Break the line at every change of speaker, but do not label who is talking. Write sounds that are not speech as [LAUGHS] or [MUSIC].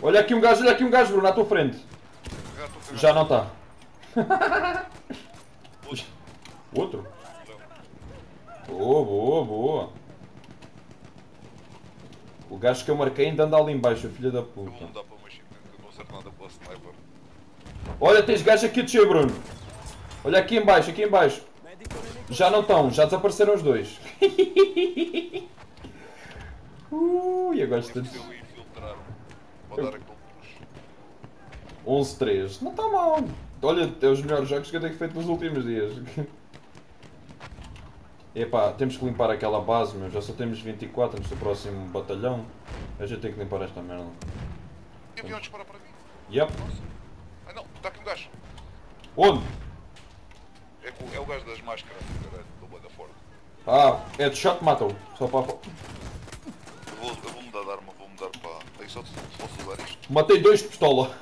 Olha aqui um gajo, olha aqui um gajo, Bruno, à tua frente.
Já
não está. [LAUGHS]
Outro.
Boa, boa, boa. O gajo que eu marquei ainda anda ali em baixo, filho da
Eu
puta.
mudar para uma chip que eu não acerto nada pela sniper.
Olha, tens gajo aqui a descer, Bruno. Olha aqui em baixo, aqui em baixo. Já não estão, já desapareceram os dois. [LAUGHS] Ui, agora
Tive
estou...
que eu infiltrar para dar aquele push.
11-3. Não está mal. Olha, é os melhores jogos que eu tenho feito nos últimos dias. [LAUGHS] Epá, temos que limpar aquela base, meu. Já só temos 24 no próximo batalhão. A gente tem que limpar esta merda.
E avião dispara para mim.
Yep.
Nossa. Ah não, está aqui um gajo.
Onde?
É, é o gajo das máscaras, caralho, do Bada Ford.
Ah, é de shot matou. Só para.
Aí só.
Matei dois de pistola.